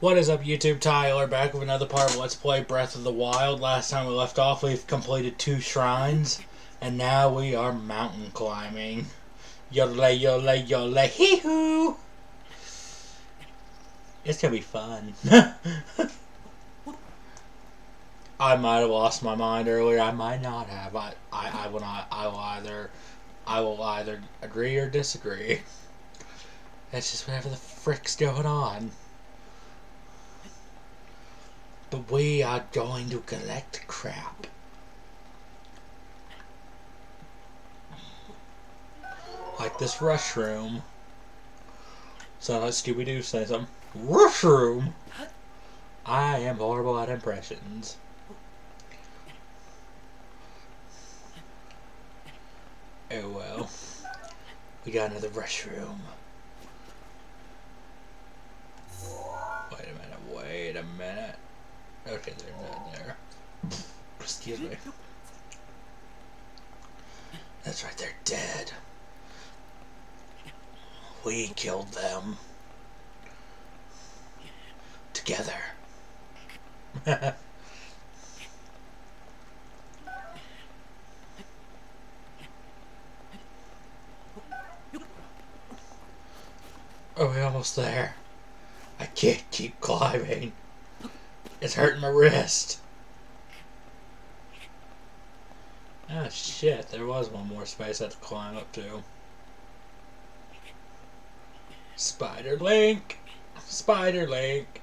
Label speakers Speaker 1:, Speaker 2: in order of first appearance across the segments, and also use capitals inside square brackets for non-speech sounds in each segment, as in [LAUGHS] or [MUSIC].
Speaker 1: What is up, YouTube? Tyler back with another part of Let's Play Breath of the Wild. Last time we left off, we've completed two shrines, and now we are mountain climbing. Yole, yole, yole, hee hoo! It's gonna be fun. [LAUGHS] I might have lost my mind earlier. I might not have. I, I, I will not. I will either, I will either agree or disagree. That's just whatever the frick's going on. But we are going to collect crap. Like this Rushroom. Sound like Scooby Doo say something. Rushroom! I am horrible at impressions. Oh well. We got another Rushroom. Wait a minute, wait a minute. Okay, they're not there. Excuse me. That's right, they're dead. We killed them. Together. [LAUGHS] Oh, Are we almost there? I can't keep climbing. It's hurting my wrist. Ah, shit. There was one more space I had to climb up to. Spider Link! Spider Link!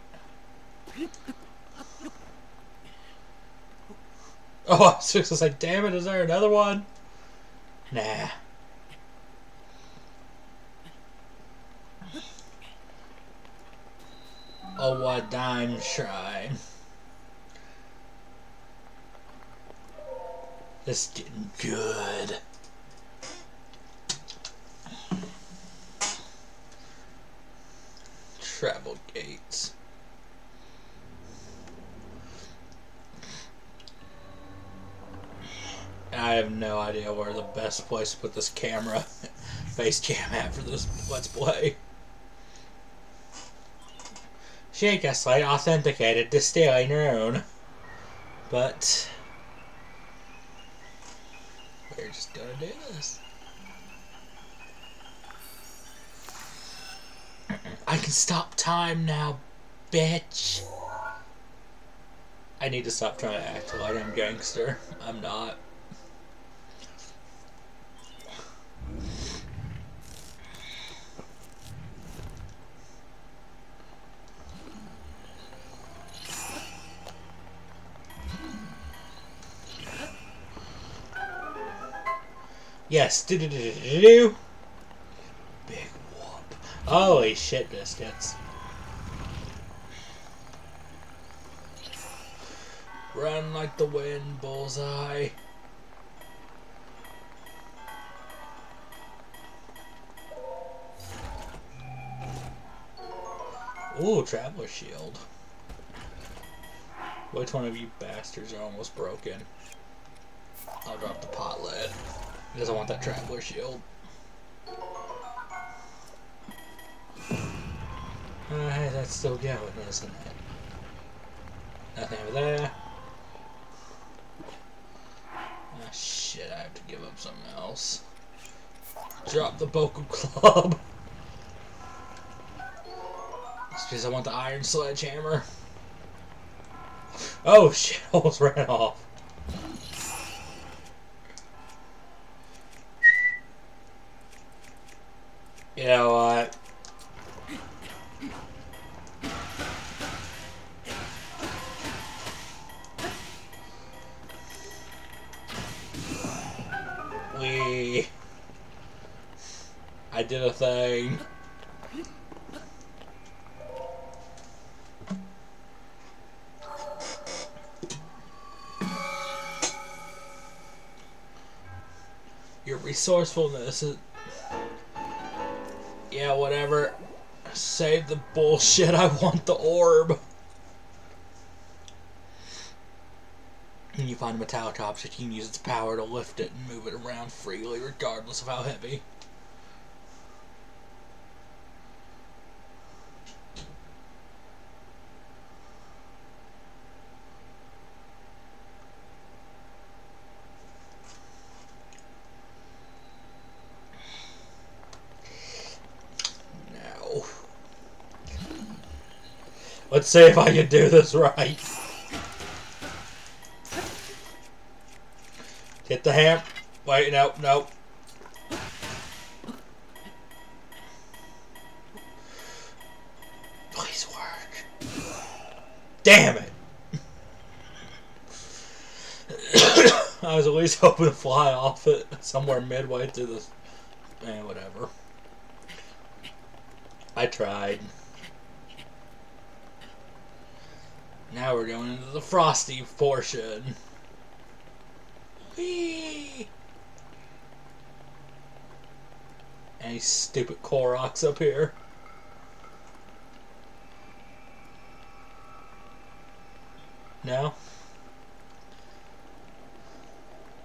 Speaker 1: Oh, [LAUGHS] I was just like, damn it, is there another one? Nah. Owa Daim shrine. This is getting good. Travel gates. I have no idea where the best place to put this camera [LAUGHS] face cam at for this let's play. Sheikah authenticated to stay known. But we're just gonna do this. I can stop time now, bitch. I need to stop trying to act like I'm gangster. I'm not. Yes, do do do do do do. Big whoop. Holy shit, biscuits. Run like the wind, bullseye. Ooh, traveler shield. Which one of you bastards are almost broken? I'll drop the pot lid. He doesn't want that traveler shield. Uh, hey, that's still going, isn't it? Nothing over there. Ah, shit, I have to give up something else. Drop the Boko Club. Because I want the Iron Sledgehammer. Oh shit, [LAUGHS] almost ran off. You know what? We. I did a thing. Your resourcefulness yeah, whatever. Save the bullshit. [LAUGHS] I want the orb. And you find a metallic object, you can use its power to lift it and move it around freely, regardless of how heavy. Let's see if I can do this right. Hit the ham. Wait, no, no. Please work. Damn it. [COUGHS] I was at least hoping to fly off it somewhere midway through this. Eh, whatever. I tried. Now we're going into the frosty portion. Whee! Any stupid Koroks up here? No?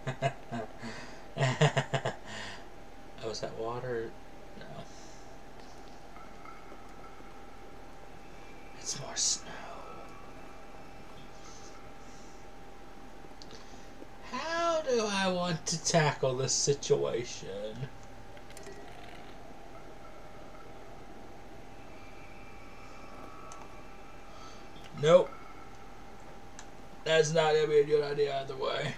Speaker 1: [LAUGHS] oh, is that water? No. It's more snow. How do I want to tackle this situation? Nope. That's not gonna be a good idea either way.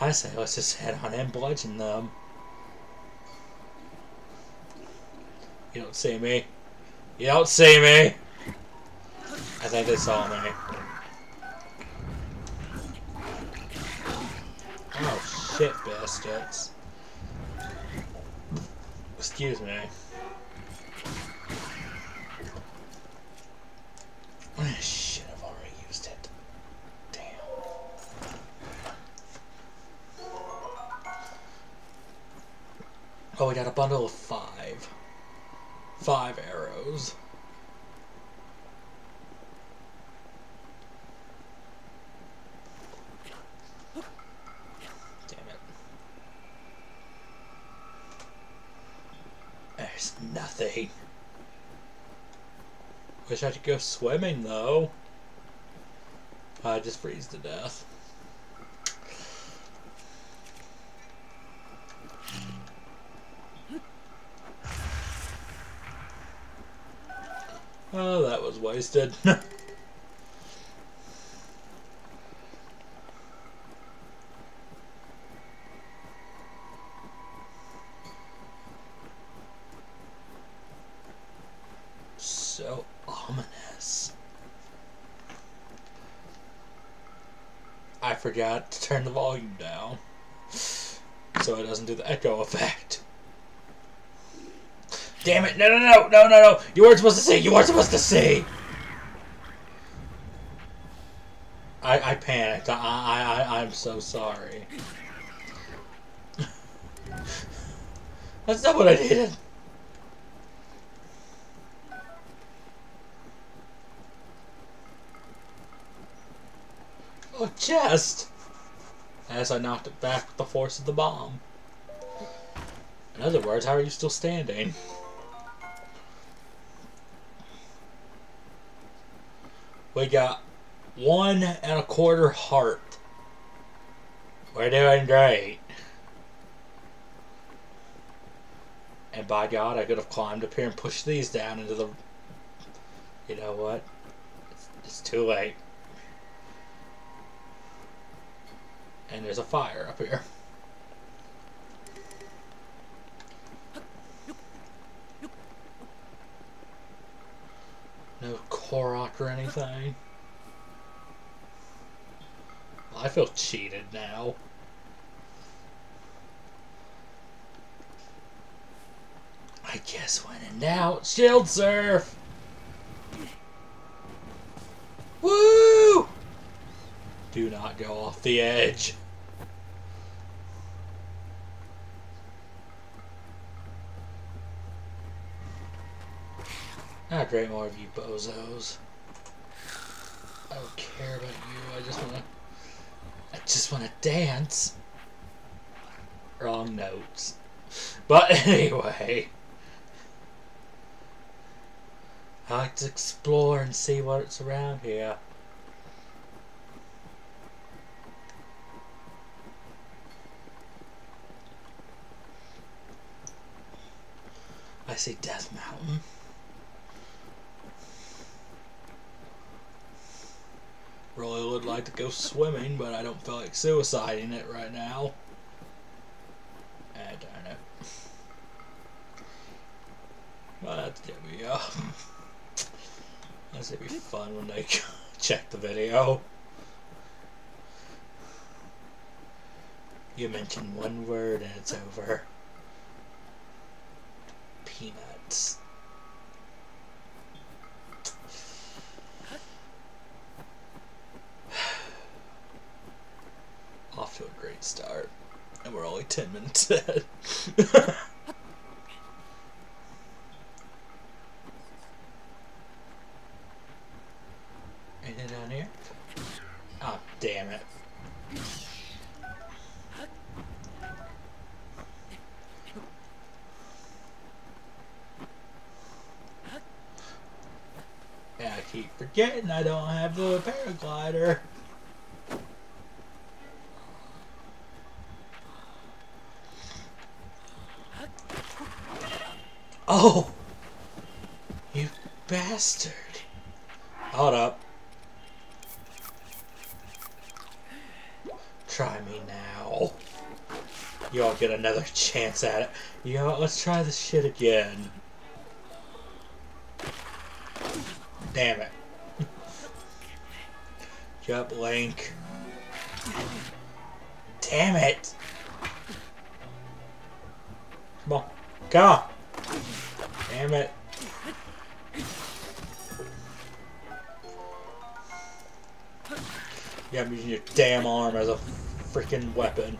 Speaker 1: I say let's just head on and bludgeon them. You don't see me. You don't see me! I think they saw me. Oh shit, bastards. Excuse me. Shit, I've already used it. Damn. Oh, we got a bundle of five. Five arrows. Damn it. There's nothing. Wish I could go swimming though. I just freeze to death. Oh, that was wasted. [LAUGHS] so ominous. I forgot to turn the volume down so it doesn't do the echo effect. Damn it! No, no, no, no, no, no! You weren't supposed to see. You weren't supposed to see. I I panicked. I I I I'm so sorry. [LAUGHS] That's not what I needed. Oh, chest! As I knocked it back with the force of the bomb. In other words, how are you still standing? We got one and a quarter heart. We're doing great. And by God, I could have climbed up here and pushed these down into the... You know what? It's, it's too late. And there's a fire up here. No Korok or anything. I feel cheated now. I guess when in doubt, shield surf! Do not go off the edge. Ah, great more of you bozos. I don't care about you. I just wanna. I just wanna dance. Wrong notes. But [LAUGHS] anyway. I like to explore and see what's around here. Say Death Mountain? Really would like to go swimming, but I don't feel like suiciding it right now. Ah, darn it. Well, that's gonna be, uh, that's gonna be fun when they [LAUGHS] check the video. You mention one word and it's over. Peanuts. [SIGHS] Off to a great start. And we're only 10 minutes in. [LAUGHS] Oh! You bastard. Hold up. Try me now. You all get another chance at it. Yo, let's try this shit again. Damn it. Yup, Link. Damn it! Come on. Come on! Damn it. Yeah, I'm using your damn arm as a freaking weapon.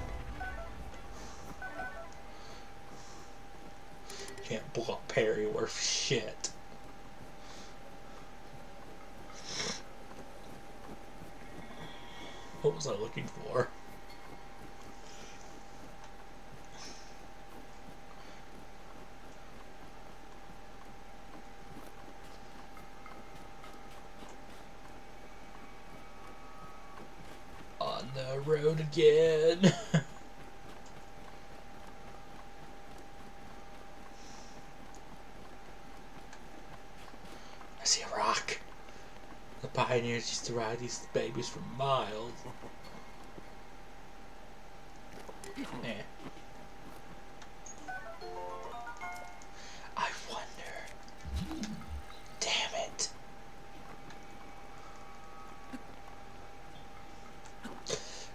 Speaker 1: Can't block parry worth shit. What was I looking for? On the road again. [LAUGHS] I see a rock. The pioneers used to ride these babies for miles. Eh. I wonder. Damn it.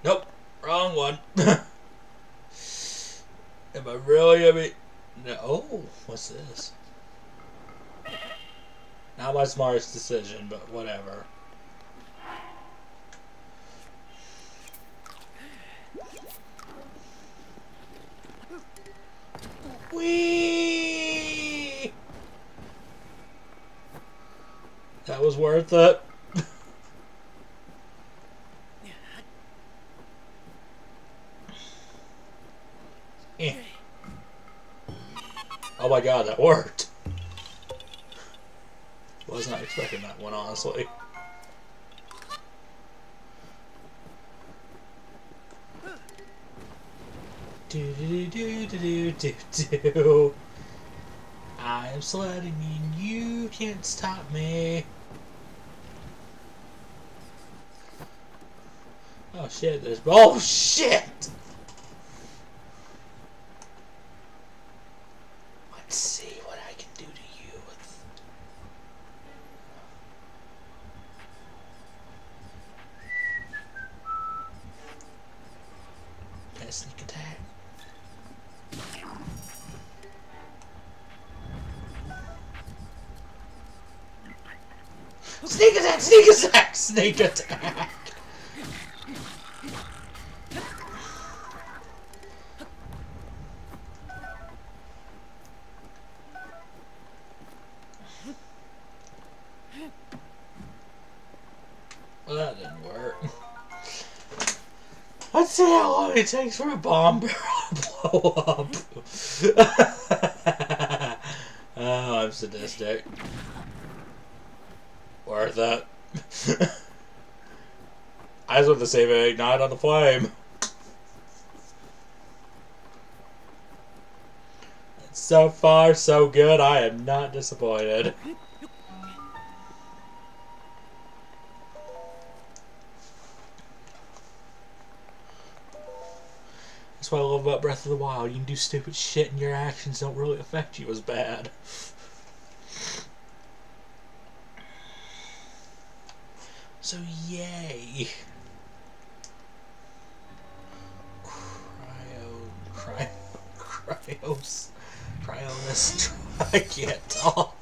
Speaker 1: Nope, wrong one. [LAUGHS] Am I really gonna be? No. What's this? Not my smartest decision, but whatever. Whee! That was worth it. [LAUGHS] Eh. Oh my god, that worked. Was not expecting that one, honestly. Do do do do do do do. I'm sledding and you can't stop me. Oh shit, there's. Oh shit! Let's see what I can do to you with. Got a sneak attack. Sneak attack! Sneak Sneak attack! Well, that didn't work. [LAUGHS] Let's see how long it takes for a bomb barrel [LAUGHS] to blow up. [LAUGHS] oh, I'm sadistic. Worth it. Just want to save it ignite on the flame. So far, so good. I am not disappointed. That's what I love about Breath of the Wild. You can do stupid shit and your actions don't really affect you as bad. So, yay. Cryo. [LAUGHS] Cryos. Cryonis. [LAUGHS] I can't talk.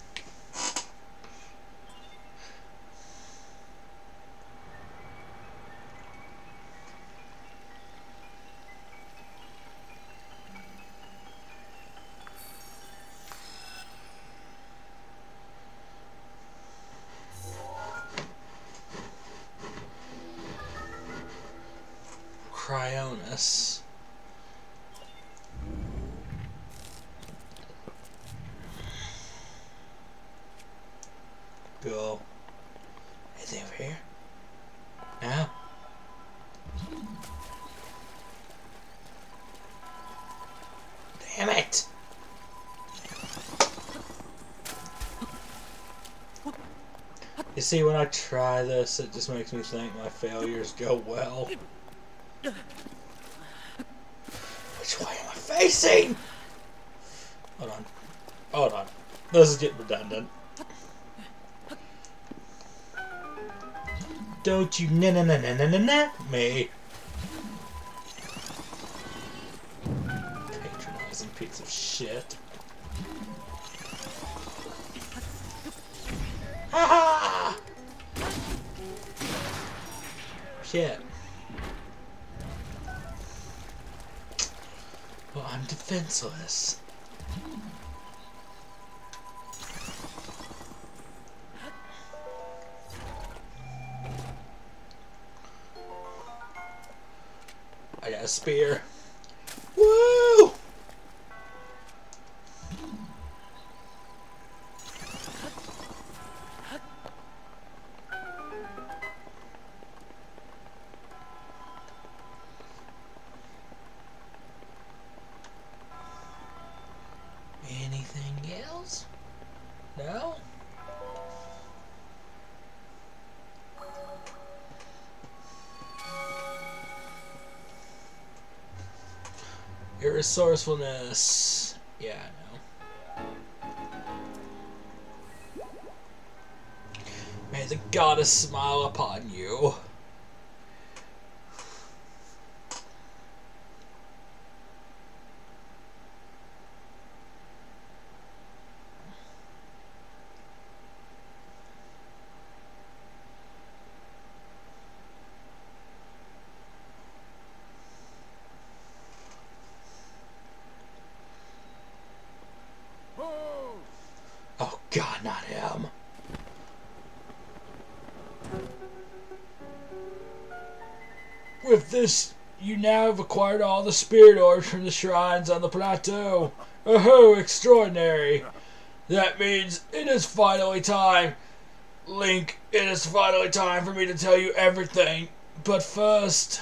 Speaker 1: See, when I try this, it just makes me think my failures go well. Which way am I facing? Hold on. Hold on. This is getting redundant. Don't you na na na na na na me. I got a spear. No? Your resourcefulness. Yeah, I know. May the goddess smile upon you. Oh god, not him. With this, you now have acquired all the spirit orbs from the shrines on the plateau. Oh, extraordinary! That means it is finally time. Link, it is finally time for me to tell you everything. But first,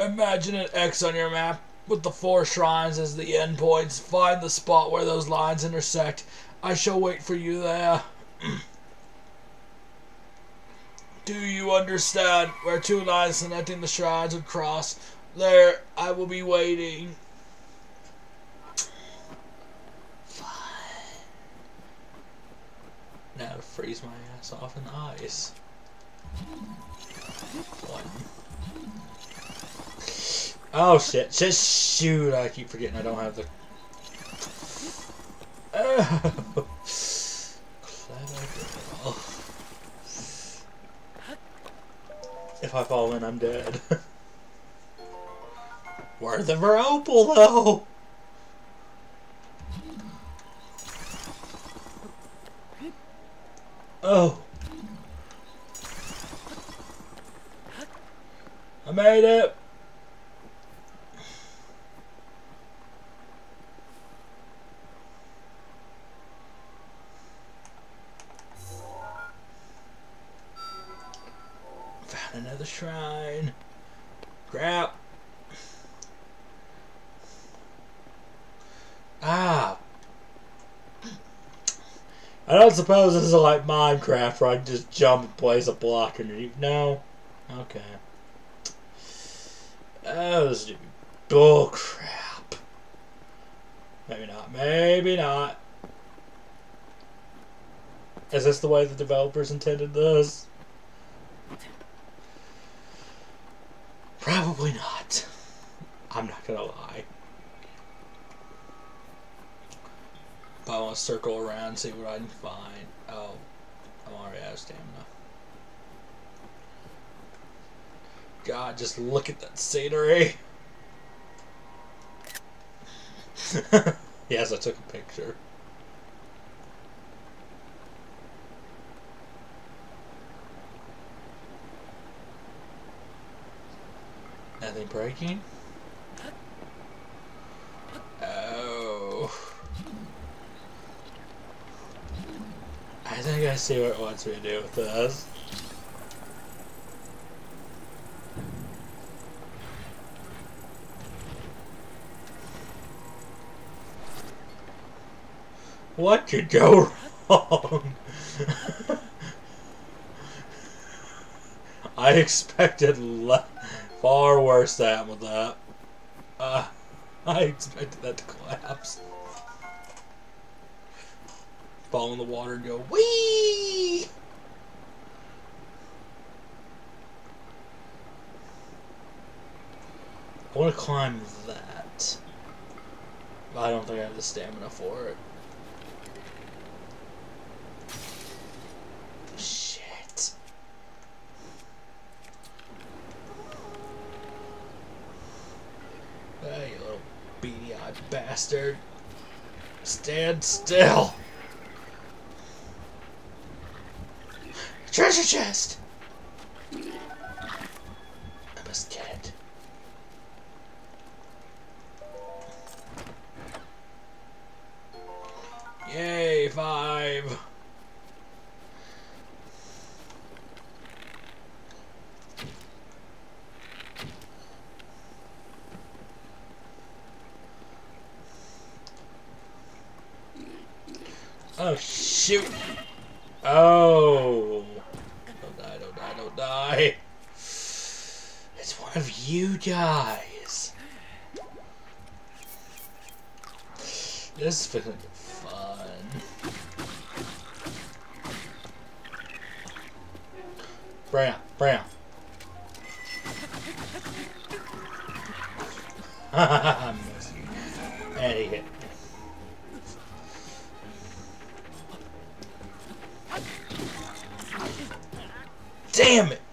Speaker 1: imagine an X on your map with the four shrines as the endpoints. Find the spot where those lines intersect. I shall wait for you there. [CLEARS THROAT] Do you understand where two lines connecting the shrines would cross? There, I will be waiting. Now to freeze my ass off in ice. One. Oh shit, just shoot, I keep forgetting I don't have the... [LAUGHS] Oh. If I fall in, I'm dead. Worth of her opal, though! Oh. Suppose this is like Minecraft where I can just jump and place a block underneath. No? Okay. Oh, this is bull crap. Maybe not. Maybe not. Is this the way the developers intended this? Probably not. I'm not gonna lie. I want to circle around and see what I can find. Oh, I'm already out of stamina. God, just look at that scenery. [LAUGHS] yes, I took a picture. Nothing breaking? Oh. I think I see what it wants me to do with this. What could go [LAUGHS] wrong? [LAUGHS] I expected far worse than with that. Uh, [LAUGHS] I expected that to collapse. Fall in the water and go, wee! I want to climb that. But I don't think I have the stamina for it. Shit. Hey, you little beady-eyed bastard. Stand still. Treasure chest! I must get it. Yay, five! Oh, shoot. Oh. Don't die, don't die, don't die. It's one of you guys. This is be fun. Brown, brown. and he hit. Damn it!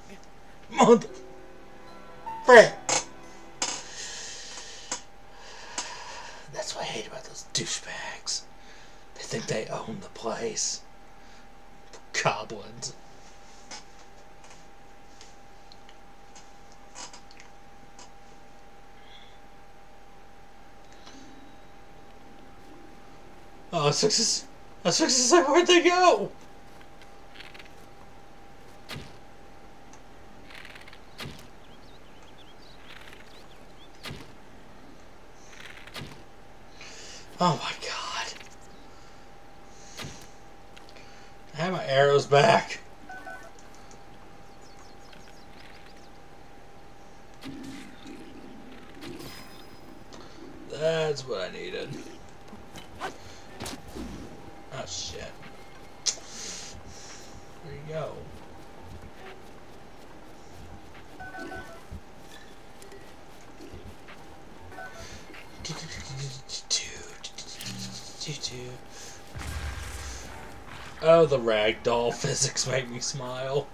Speaker 1: Douchebags. They think they own the place. Goblins. Oh, sixes. A sixes like where'd they go? Oh my god. I have my arrows back. That's what I needed. Oh shit. There you go. Oh, the ragdoll [LAUGHS] physics make me smile.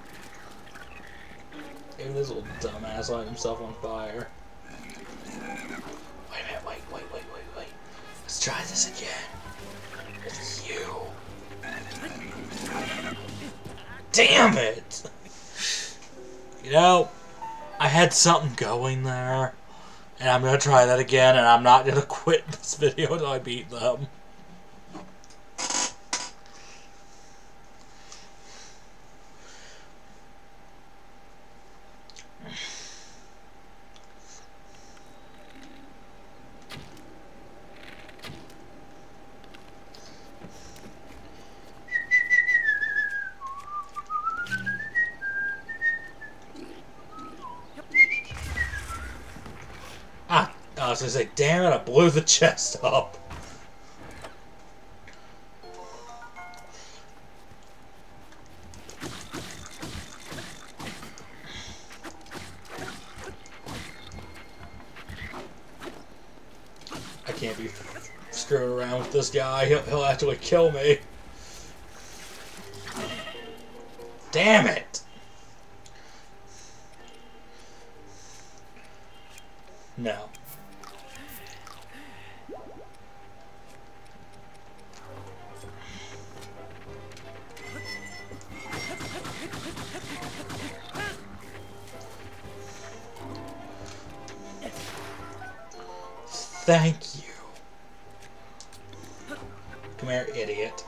Speaker 1: Even this little dumbass light himself on fire. Wait a minute, wait, wait, wait, wait, wait. Let's try this again. With you. Damn it! You know, I had something going there. And I'm gonna try that again, and I'm not gonna [LAUGHS] quit this video until I beat them. was say, I blew the chest up. I can't be screwing around with this guy. He'll, he'll actually kill me. Damn it! No. Thank you. Come here, idiot.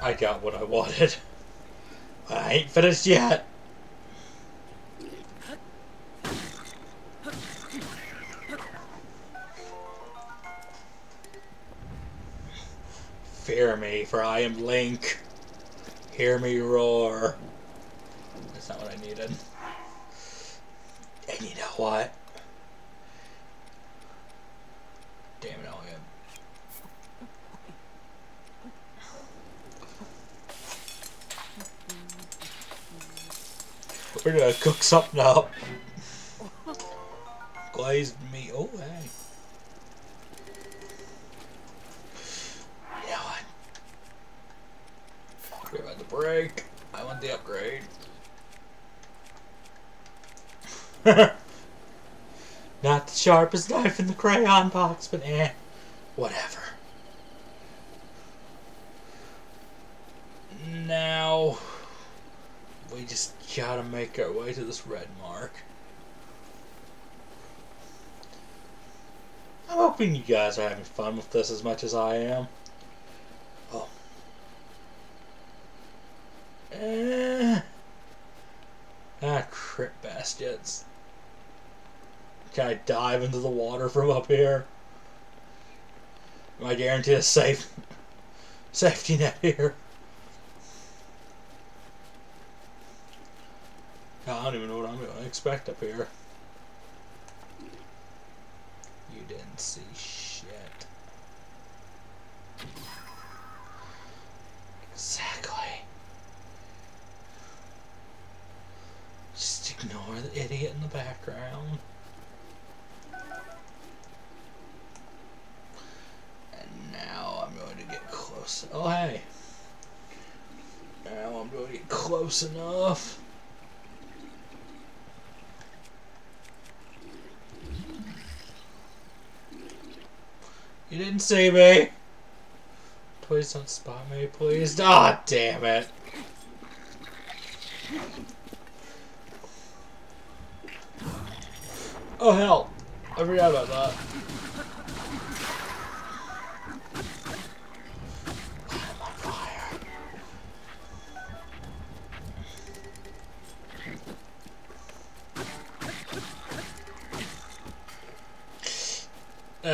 Speaker 1: I got what I wanted. I ain't finished yet. Fear me, for I am Link. Hear me roar. That's not what I needed. And you know what? Damn it, Elliot. We're gonna cook something up. [LAUGHS] Glazed meat. Oh, hey. You know what? We're about to break. I want the upgrade. [LAUGHS] Not the sharpest knife in the crayon box, but eh, whatever. Now, we just gotta make our way to this red mark. I'm hoping you guys are having fun with this as much as I am. Oh. Eh. Ah, crip. Can I dive into the water from up here? Am I guaranteed a safe [LAUGHS] safety net here? I don't even know what I'm to expect up here. You didn't see shit. Exactly. Just ignore the idiot in the background. And now I'm going to get close. Oh, hey. I'm going to get close enough. You didn't see me. Please don't spot me, please. Ah, oh, damn it. Oh, hell. I forgot about that.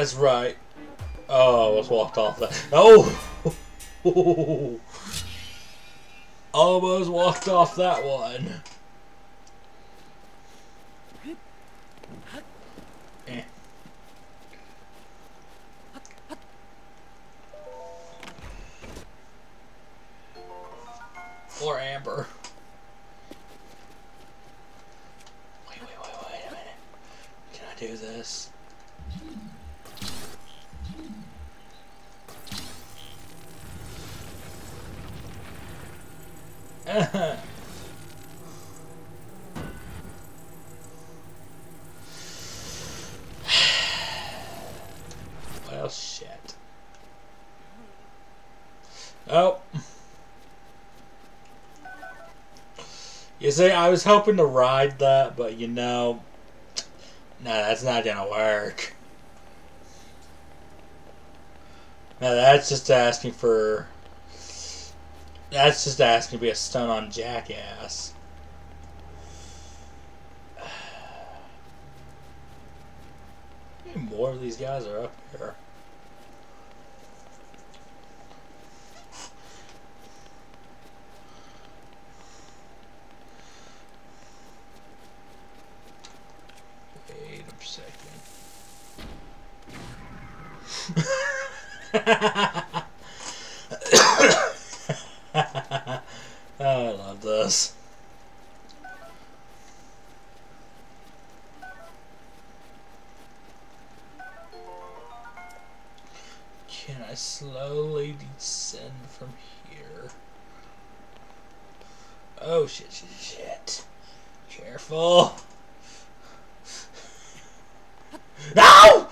Speaker 1: That's right. Oh, I almost walked off that. Oh! almost walked off that one. Eh. Or Amber. Wait, wait, wait, wait a minute. Can I do this? well, shit. Oh. I was hoping to ride that, but you know, no, that's not gonna work. Now that's just asking for that's just asking to be a stun on jackass. [SIGHS] more of these guys are up here? oh, I love this. Can I slowly descend from here? Oh shit, shit, shit. Careful. No!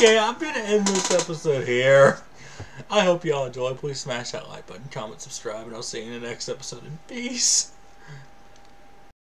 Speaker 1: Okay, I'm gonna end this episode here. I hope y'all enjoy. Please smash that like button, comment, subscribe, and I'll see you in the next episode. In peace.